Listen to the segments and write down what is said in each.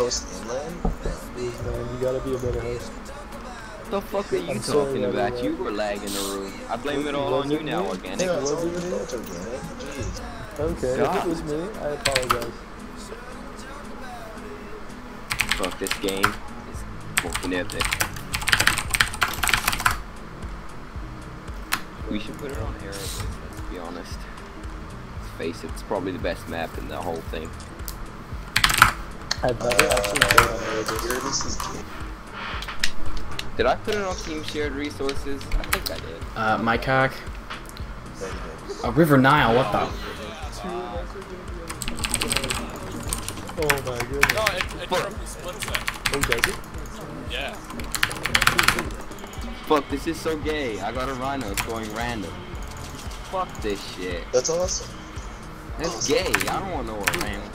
host inland? Please, man, you gotta be a better host. What the fuck are you I'm sorry, talking about? everyone. You were lagging the room. I blame it all on you now, me? Organik. Yeah, it's all was your it me? fault, Organik. Jeez. Okay, if it was me, I apologize. Fuck this game. It's fucking epic. We should put it on Arabic, let's be honest. Let's face it, it's probably the best map in the whole thing. I've never actually played on Arabic. Here, this is game. Did I put it on team shared resources? I think I did. Uh, my cock. A River Nile, what the? Oh my goodness. No, it, it triple splits it. Oh, does it? Yeah. Fuck, this is so gay. I got a rhino, it's going random. Fuck this shit. That's awesome. That's gay. I don't want no random.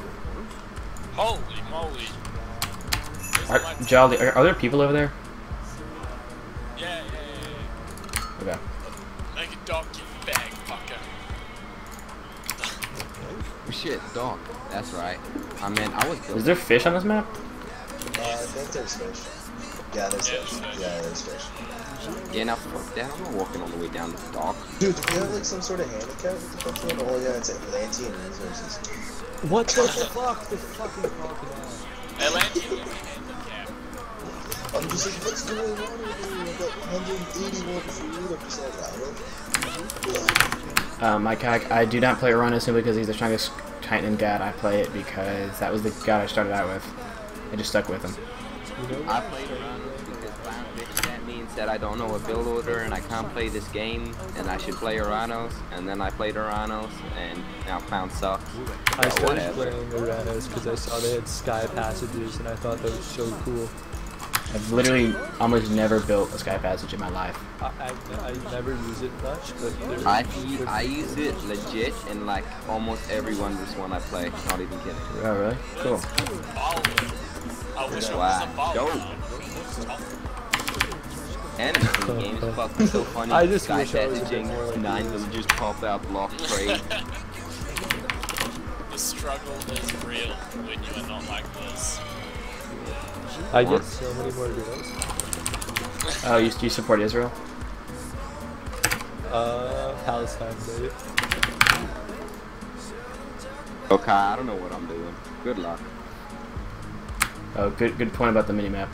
Holy moly. Are, Jolly, are, are there people over there? Yeah, yeah, yeah, Okay. yeah. Make a donkey bag, fucker. Shit, dog. That's right. I mean, I was Is there fish on this map? Uh, I think there's fish. Yeah, there's Yeah, fish. fish. Yeah, there's fish. Yeah, now fuck that. I'm not walking all the way down to the dock. Dude, do you have like some sort of handicap with the fucking one? Oh yeah, it's Atlantean resources. What the fuck? The fucking crocodile. Atlantean is a handicap. I'm just like, what's going on over here? I got 181 food. I'm just like, I don't. Uh, my cock, I do not play Rhino simply because he's the strongest Titan in God. I play it because that was the god I started out with. I just stuck with him. You know I played around because clown bitch that means that I don't know a build order and I can't play this game and I should play Oranos and then I played Oranos and now clown sucks. I But started whatever. playing Uranus because I saw they had sky passages and I thought that was so cool. I've literally almost never built a sky passage in my life. I, I, I never use it much, but I they're- I use it legit in like almost every Wondrous one I play. Not even kidding. Oh, really? Cool. Bowl. I wish it was a Wow. bowl. Dope. Anime games fucking so funny. I just Sky wish I was a bit passaging, more like nine you. villagers pop out, block trade. The struggle is real when you are not like this. I get so many more girls. Oh, you, you support Israel? Uh, Palestine, baby. Okay, I don't know what I'm doing. Good luck. Oh, good good point about the minimap.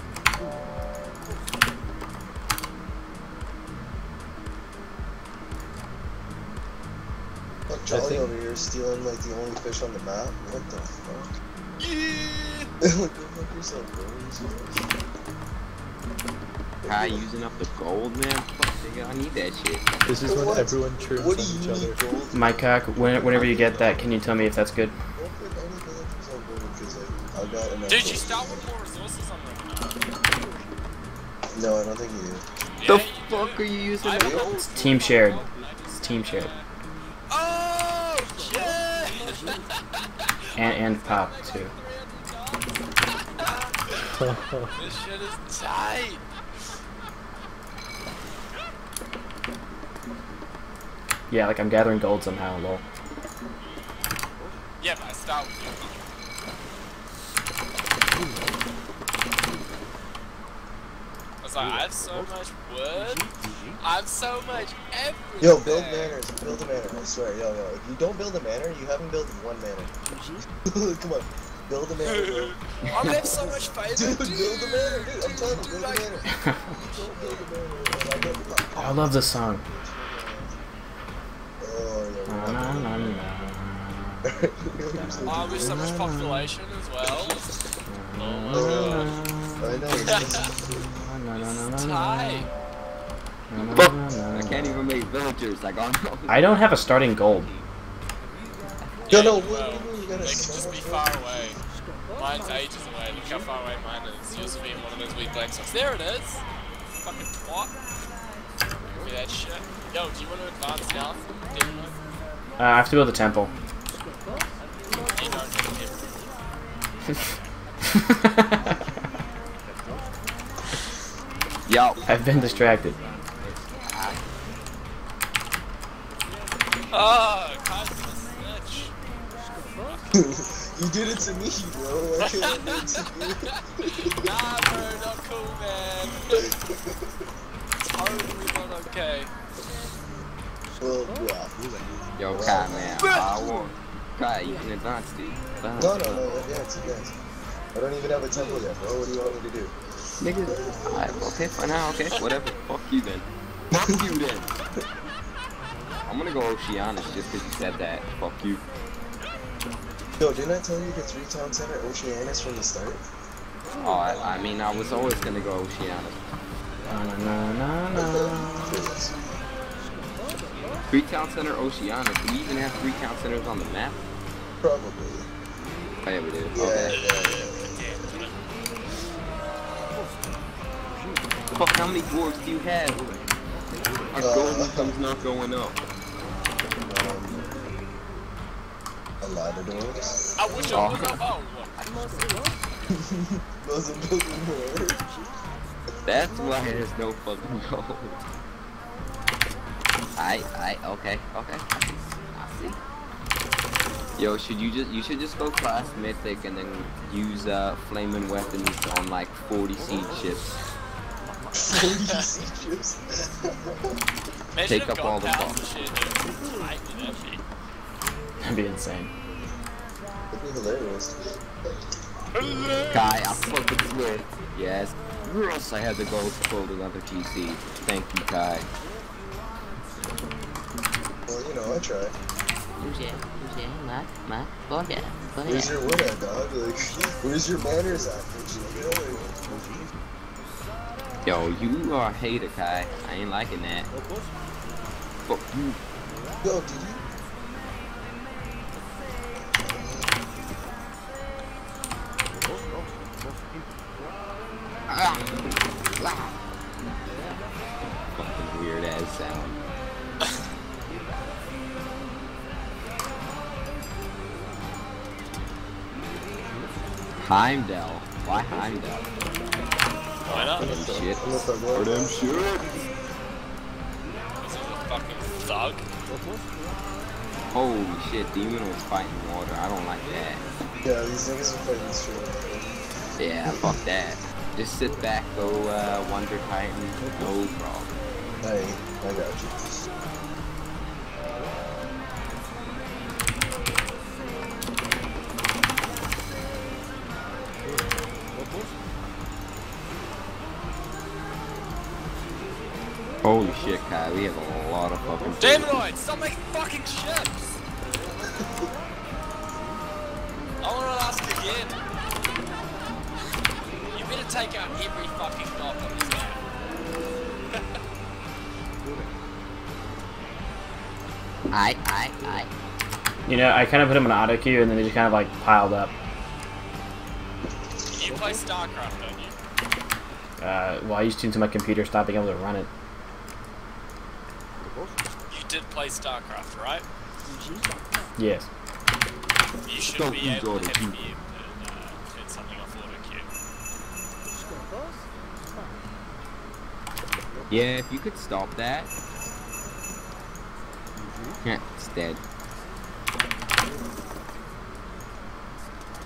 Fuck Jolly think- over here stealing like the only fish on the map. What the fuck? like, go fuck yourself, bro. Kye using up the gold, man. Fuck, nigga, I need that shit. This is For when what? everyone turns What on each you other. gold? My cock, when, whenever you get that, can you tell me if that's good? Don't put any villagers on gold because like, I got enough. Did you gold. start with more resources on the No, I don't think you do. The Yeah, you fuck do. are you using the gold? It's team shared. It's team shared. Oh, shit! And and pop too. this shit is tight. Yeah, like I'm gathering gold somehow, lol. Yeah, but I start with you. Was like, I have so much wood. I have so much everything. Yo, build manors. Build a manor. I swear. Yo, yo. If you don't build a manor, you haven't built one manor. Come on. Build a manor, bro. I'm gonna have so much faith. Dude, in build a manor. Dude, I'm telling you, Dude, build a like- manor. Don't build a manor. I Oh, I love this song. Oh, yeah. Oh, with so much population as well. Oh, I know. Oh, It's na, I can't even make villagers. Like, on. I don't have a starting gold. no, no. you Wait, will. wait, wait, you gotta They can just be far away. Mine's ages away. Look how far away mine is. Yours will be in one of those weak blank spots. There it is. Fucking twat. Give me that shit. Yo, do you want to advance now? Uh, I have to build a temple. you? You don't need it. Yo. I've been distracted. Ah, oh, Kye's. You did it to me, bro. Why can't I do it to you? Nah, bro, not cool, man. totally not okay. Oh, well, yeah. Yo, Kye, man, I want. Kye, you can advance, dude. Advance. No, no, no, advance, advance. I don't even have a temple yet, bro. What do you want me to do? Nigga, alright, okay, for now, okay, whatever. Fuck you then. Fuck you then. I'm gonna go Oceanus just because you said that. Fuck you. Yo, didn't I tell you the three town center Oceanus from the start? Oh, I, I mean, I was always gonna go Oceanus. Na, na, na, na. Three Town Center, Oceanus. Do we even have three Town Centers on the map? Probably. Oh, yeah, we do. Yeah, Okay. yeah, yeah. Fuck, how many dwarves do you have? Our Uh, gold income's not going up. Um, a lot of doors. I wish I Oh. would have. Oh, what? Wasn't building more. That's why there's no fucking gold. I, I, okay, okay. I see. Yo, should you just, you should just go class mythic and then use, uh, flaming weapons on like 40 siege ships. 40 sieges. Imagine Take up all the gunpowder box. shit, dude. I did that shit. That'd be insane. That'd be hilarious. Kye, I fucking swear. Yes. Yes, I had the gold to pull another TC. Thank you, Kye. Well, you know, I try. Where's your wood at, dog? Like, where's your manners at? and you know, like- Yo, you are a hater, Kye. I ain't liking that. Fuck you. Yo, did you? Ah. Ah. Fucking weird ass sound. Heimdall. Why Heimdall? Why not? I'm gonna Shit. throw- I'm gonna throw more. shit. This is a fucking thug. Holy shit, Demon was fighting water. I don't like that. Yeah, these niggas are fighting straight. Yeah, fuck that. Just sit back, go uh, Wonder Titan, no problem. Hey, I got you. Holy shit, Kye, we have a lot of fucking. Demonoid, stop making fucking ships! I want to ask again. You better take out every fucking dock on this map. I, I, I. You know, I kind of put them in auto queue and then they just kind of like piled up. You play StarCraft, don't you? Uh, well, I used to until my computer stopped being able to run it. You did play StarCraft, right? Yes. You should Don't be able to to have you. be able to uh, turn something off auto queue. Yeah, if you could stop that. Yeah, it's dead.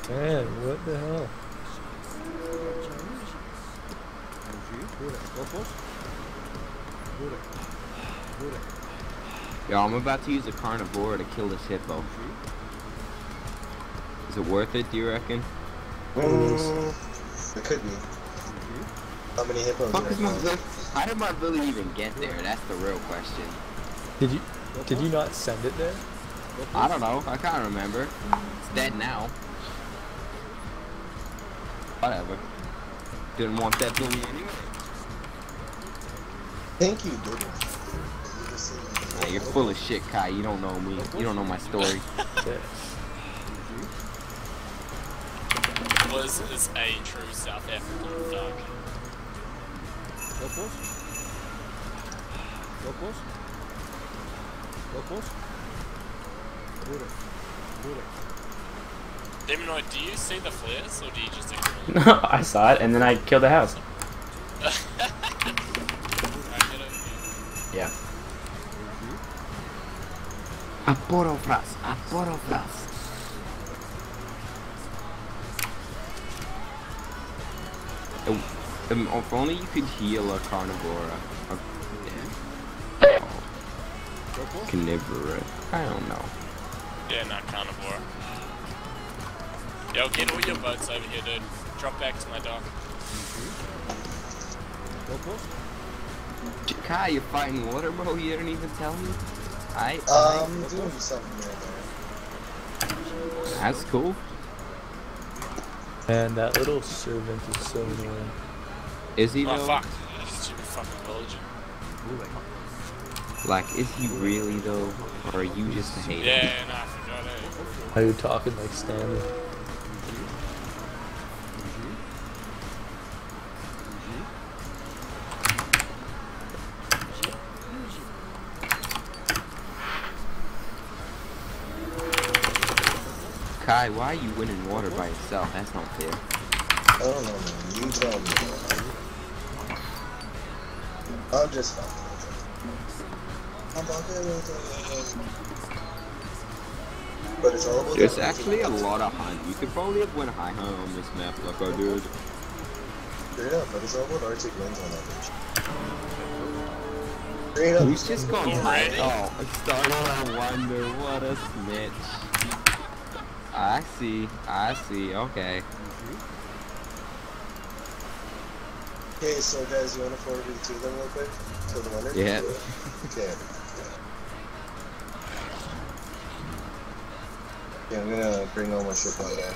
Man, what the hell? Yo, I'm about to use a carnivore to kill this hippo. Is it worth it, do you reckon? Mm, it could be. How many hippos Fuck are is my? How did my villain even get there? That's the real question. Did you did you not send it there? I don't know. I can't remember. It's dead now. Whatever. Didn't want that villain anyway. Thank you, dude. You just said- Yeah, you're full of shit, Kye. You don't know me. You don't know my story. Yeah. Was is a true South African thug. Demonoid, do you see the flares or do you just ignore? No, I saw it and then I killed the house. Alright, Απορώ A απορώ of Um, if only you could heal a carnivora. A, yeah. oh. Carnivora. I don't know. Yeah, not carnivora. Yo, get all your boats over here, dude. Drop back to my dock. Kye, you're fighting water, bro? You didn't even tell me? I, Um, doing something here there. That's cool. And that little servant is so annoying. Is he Oh, though? fuck. Stupid fucking villager. Like, is he really though? Or are you just a hater? Yeah, no, I forgot it. How you talking like Stanley? Kye, why are you winning water by yourself? That's not fair. I don't know, man. You tell me. I'm just fucking with it. I'm fucking with it. But it's all about There's actually a lot of hunt. You could probably have won high hunt on this map, like I did. Straight up, but it's all about Arctic wins on that bitch. Straight up. He's just gone high. Already? Oh, it's starting to wonder what a snitch. I see. I see. Okay. Mm-hmm. Okay, so guys, you wanna forward me the two of them real quick? To the winner? Yeah. Okay. Yeah, I'm gonna bring all my shit down there.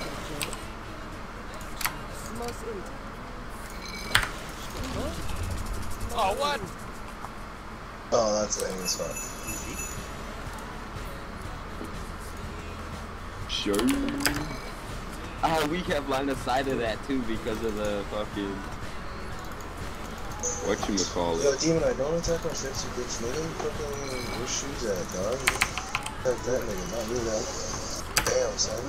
Oh, what? Oh, that's lame as Sure. Ah, we have line of sight of that too because of the fucking. What you call Yo, it? Demon, I don't attack my ships, you bitch. Nigga, fucking, where Shu's at, dog? Attack that nigga, not me, though. Damn, son.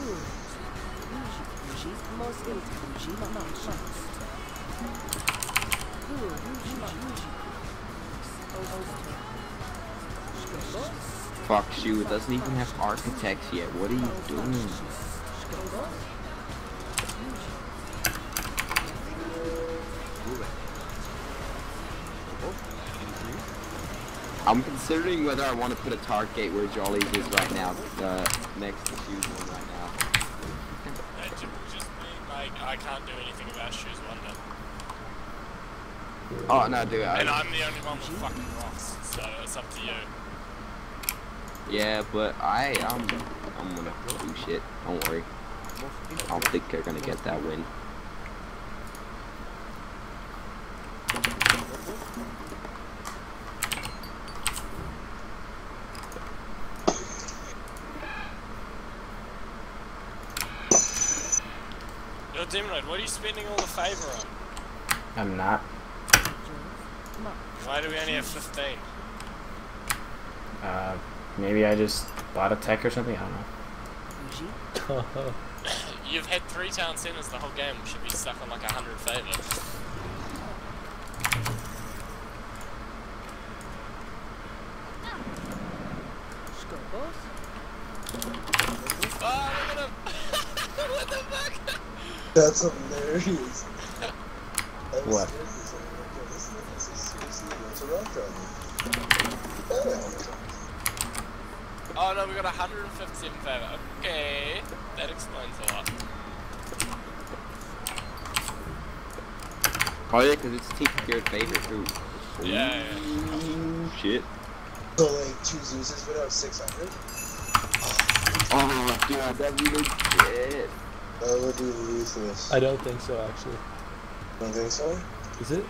Fuck you, it doesn't even have architects yet. What are you doing? I'm considering whether I want to put a target gate where Jolly's is right now, uh, next to Shu's one right now. That ju- just me. Like, I can't do anything about Shu's Wonder. Oh no, dude. And I, I'm the only one with fucking rocks, so it's up to you. Yeah, but I, I'm, I'm gonna do shit. Don't worry. I don't think they're gonna get that win. Yo, Dimrod, what are you spending all the favor on? I'm not. Why do we only have 15? Uh, maybe I just bought a tech or something. I don't know. You've had three town centers the whole game. Should be stuck on like a 100 favor. Oh, look at him! what the fuck? That's hilarious. I What? scared for a second. Like, yo, this nigga is seriously going to rock on me. Damn. Oh no, we got 157 favor. Okay, that explains a lot. Oh yeah, cause it's team secured favorite too. Yeah, yeah. Ooh, shit. So, like, two Zeuses would have 600? Oh, god, that'd be legit. That would be ruthless. I don't think so, actually. don't think so? Is it?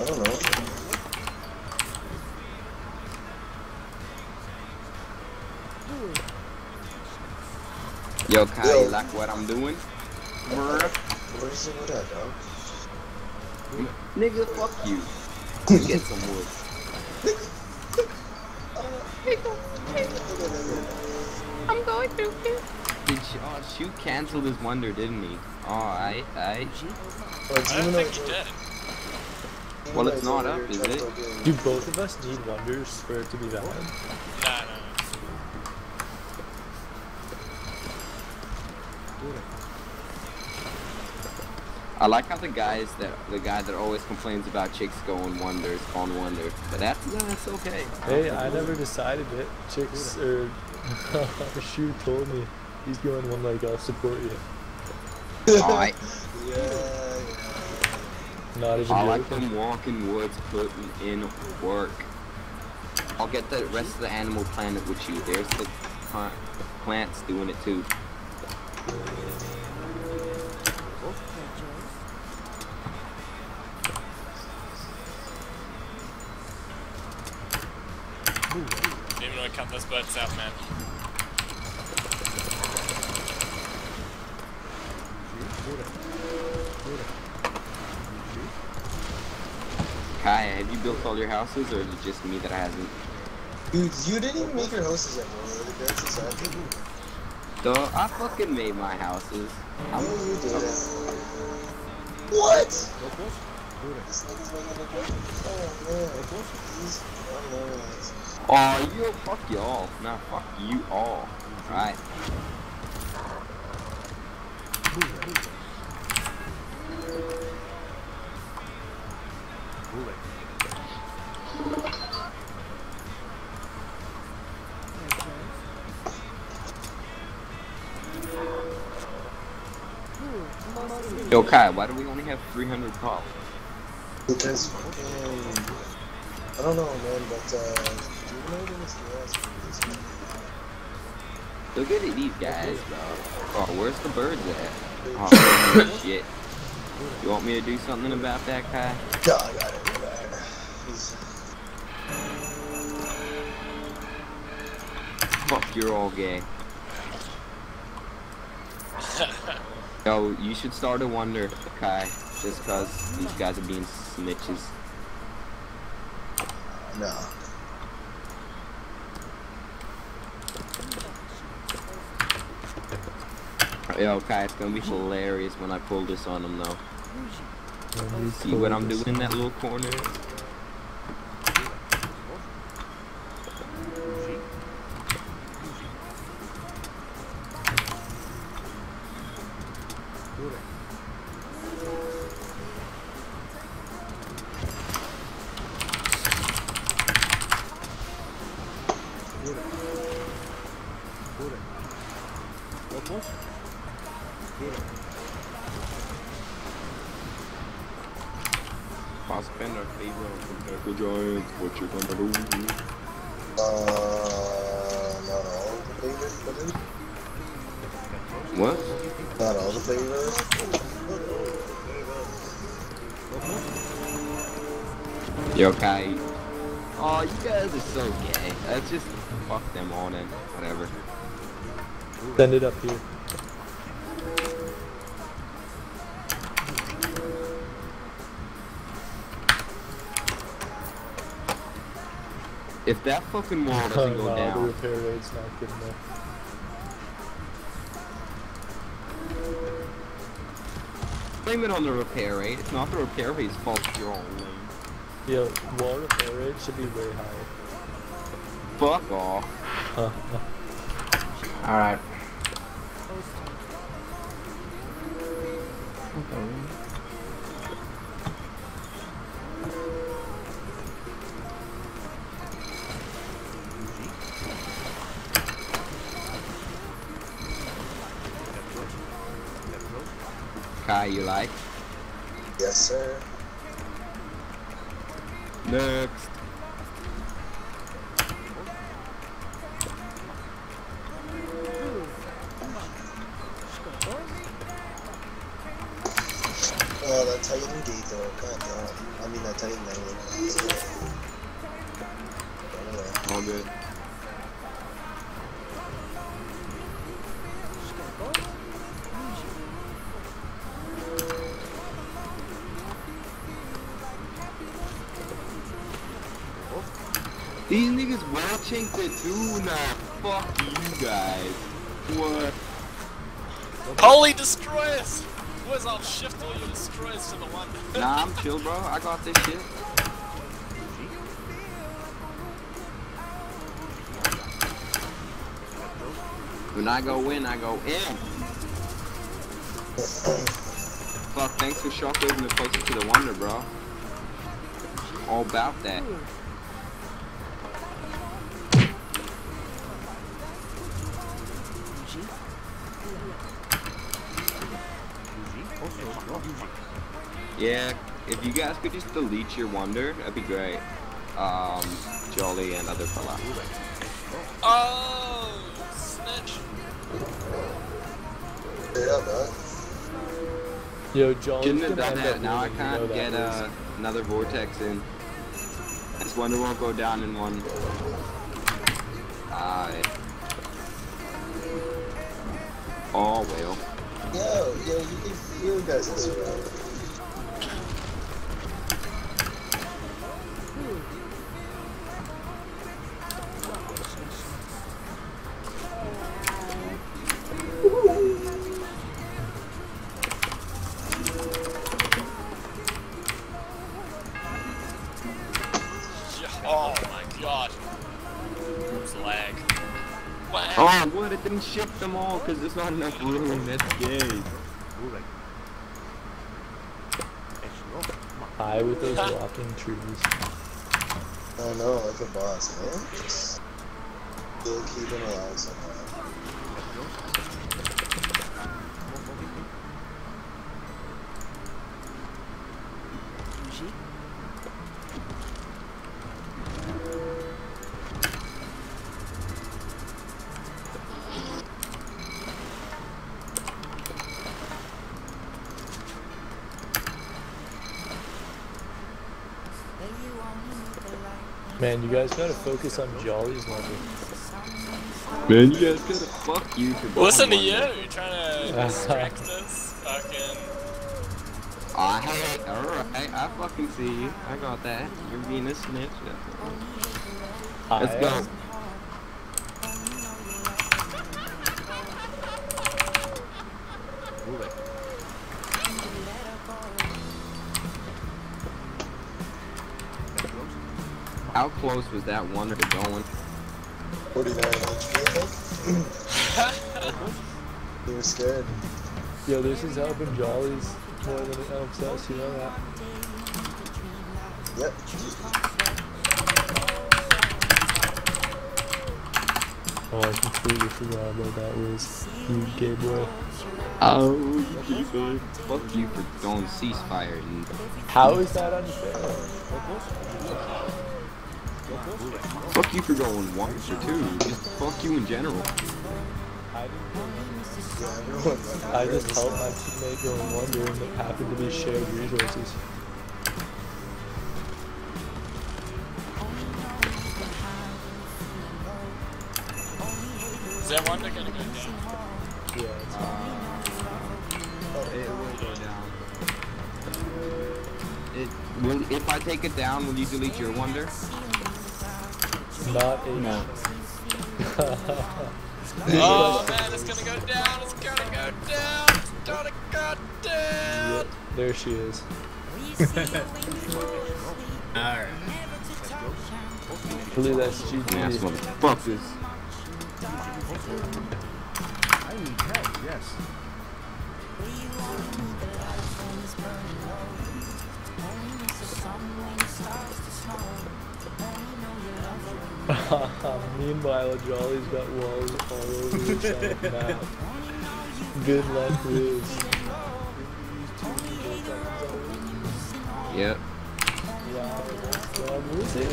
I don't know. Yo, Kye, Yo. you like what I'm doing? Bruh. Where's the wood at, dog? Nigga, fuck you. You get some wood. I'm going through here. Did you, oh, shoot canceled his wonder, didn't he? Oh, I, I. Well, I don't think you did. Well, it's not up, is it? Do both of us need wonders for it to be valid? No, no, no. I like how the guys that the guy that always complains about chicks going wonders on wonder, but that's that's okay. Hey, I never decided it. Chicks or Shu told me he's going one leg. I'll support you. Alright, Yeah, yeah. Not even I like them walking woods putting in work. I'll get the rest of the animal planet with you. There's the plants doing it too. Oh. Didn't even want to cut those birds out, man. Kaya, have you built all your houses, or is it just me that hasn't? Dude, you didn't even make your houses yet, bro. The Garrett's. Duh, I fucking made my houses. No, I'm, you didn't. What? This nigga's making a. Oh, man. He's unlearned. Oh, you fuck y'all. Nah, fuck you all. all. Right. Yo, Kye, why do we only have 300 calls? Because fucking. I don't know, man, but, uh. Do you know when it's the last Look at these guys, bro. Oh, where's the birds at? Oh, shit. You want me to do something about that, guy? God, I got it. Fuck, you're all gay. Yo, you should start a wonder, Kye. Just cause these guys are being snitches. Uh, nah. Yo, Kye, it's gonna be hilarious when I pull this on them, though. See what I'm doing in that little corner? All the flavors. Oh, you guys are so gay. Let's just fuck them all then. Whatever. Send it up here. If that fucking wall Oh, doesn't go no, the repair rate's not good enough. Blame it on the repair rate. It's not the repair rate's fault. You're all lame. Yo, wall repair rate should be way higher. Fuck off. Alright. Kye, you like? Yes, sir. Next. Uh, oh, that Titan gate though. God damn. I mean, that Titan angle. Anyway. Niggas the tuna. Fuck you guys. What? Holy destroyers! Boys, I'll shift all your destroyers to the one. Nah, I'm chill, bro. I got this shit. When I go in, I go in. fuck, thanks for shockwaves the closer to the wonder, bro. All about that. Yeah, if you guys could just delete your wonder, that'd be great. Um, Jolly and other fella. Oh, snitch. Yeah, man. Yo, Jolly's Shouldn't have done that. Now I winning, you know can't get uh, another vortex in. This wonder won't go down in one. Alright. Oh well. Yo, yo, you can you guys them all because there's not enough room. That's gay. High with those walking trees. I know, like a boss, man. Just still keeping alive somehow. Man, you guys gotta focus on Jolly's level. Man, you guys gotta fuck you Listen to wonder. you, trying to distract us. Fucking. Ah, hey, alright, I fucking see you. I got that. You're being a snitch. Let's go. How close was that wonder to going? 49 HP, I think. you were scared. Yo, this is helping Jolly's more than it helps us, you know that? Yep. Oh, I completely forgot about that was you gay boy. Oh, fuck you for going ceasefire. And How is that unfair? Fuck you for going one for two. Just fuck you in general. I, didn't- Yeah, everyone went I over just this helped now. my teammate go in wonder and it happened to be shared resources. Is that wonder gonna go down? Yeah, it's oh, It will go down. It will. If I take it down, will you delete your wonder? Not a No. Oh man, it's gonna go down. It's gonna go down. It's gonna go down. Yep, there she is. Alright. I believe that's GG. Ass motherfuckers. I need help, yes. Meanwhile, Jolly's got walls all over the side map. Good luck, Liz. Yep. Wow, I'm losing.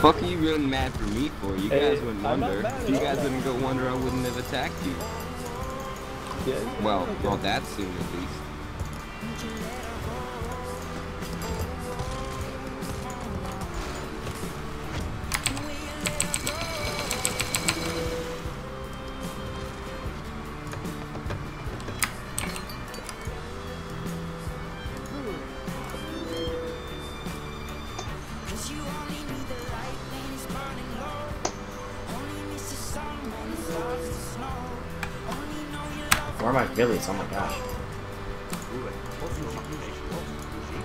Fuck are you really mad for me for? You Hey, guys wouldn't wonder. If you guys didn't go wonder, I wouldn't have attacked you. Yeah, Well, not that soon at least. Where are my Phillies? Oh my gosh.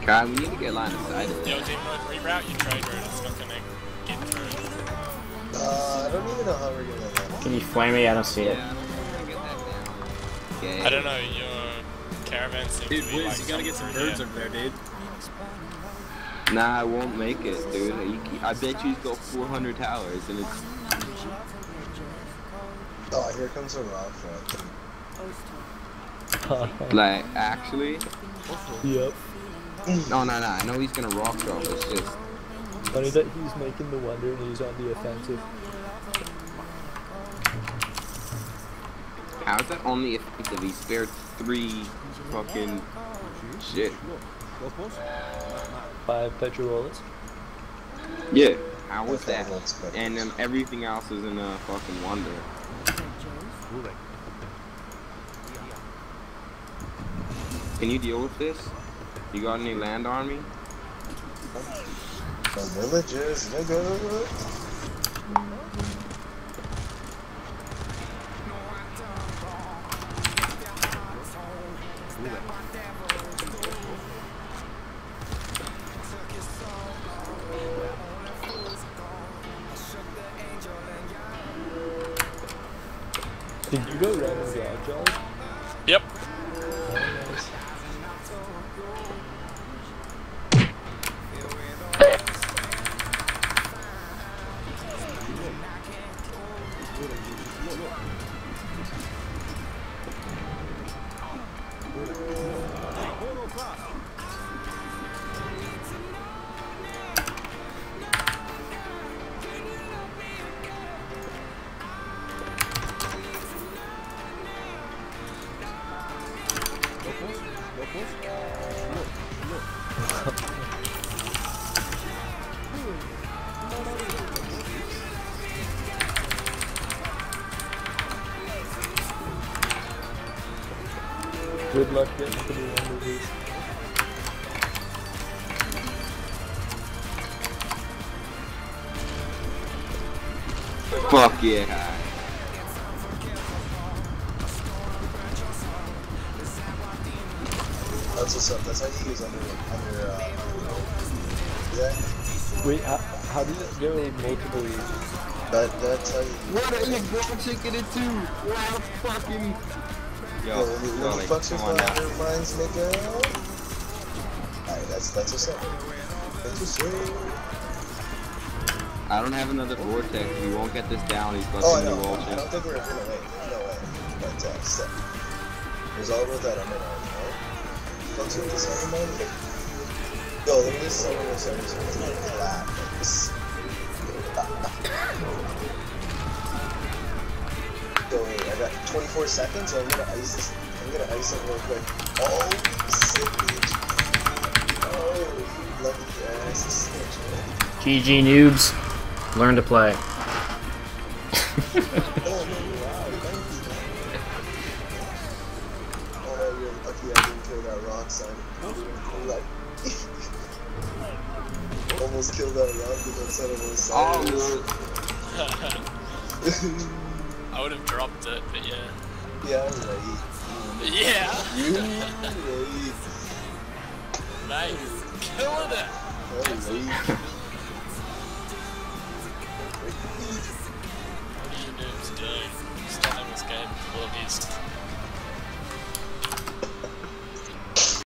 Kyle, we need to get line of sight of Yo, it. Demonoid, reroute your trade route. It's not gonna get through. Uh, I don't even know how we're gonna handle Can you flame me? I don't see it. Yeah, I'm gonna get that down. Okay. I don't know. Your Caravan seems Dude, to be Wiz, like you gotta get some birds here. over there, dude. Nah, I won't make it, dude. You, I bet you go 400 towers, and it's Oh, here comes a rock front. like actually. yep. No, no, no. I know he's gonna rock drop. It's just Funny that he's making the wonder and he's on the offensive. how is that only effective? He spared three fucking shit. Five petrolets. Yeah. How was that? And then everything else is in a fucking wonder. Can you deal with this? You got any land army? The villagers, nigga. Did you go random garage job? Good luck getting to the one of these. Fuck yeah. That's what's up. That's how you use under under. Uh, yeah, Wait, how, how did it go multiple that that's how you. What are you watching it into? Wow, fucking. Yo, when you Sully, fuck with come on my now. other minds, nigga. Alright, that's that's what's up. That's what's up. I don't have another vortex. We won't get this down. He's Oh, I fucking know. new I don't think we're gonna wait. No way. But uh, step. There's all about that. I'm on. Fucks with this mind. Yo, look at this summer this episode. It's flat. 24 seconds. So I'm gonna ice this. I'm gonna ice it real quick. Oh, sick. Oh, you lucky ass snitch, man. GG noobs. Learn to play. Oh, no, wow, thank you. Oh, you're lucky I didn't kill that rock. I'm almost killed that rock with that son of a oh, son. Oh, I would have dropped it, but yeah. yeah, right. Yeah! You right. Mate, killing it! Right. What are you doing? Starting this game full of these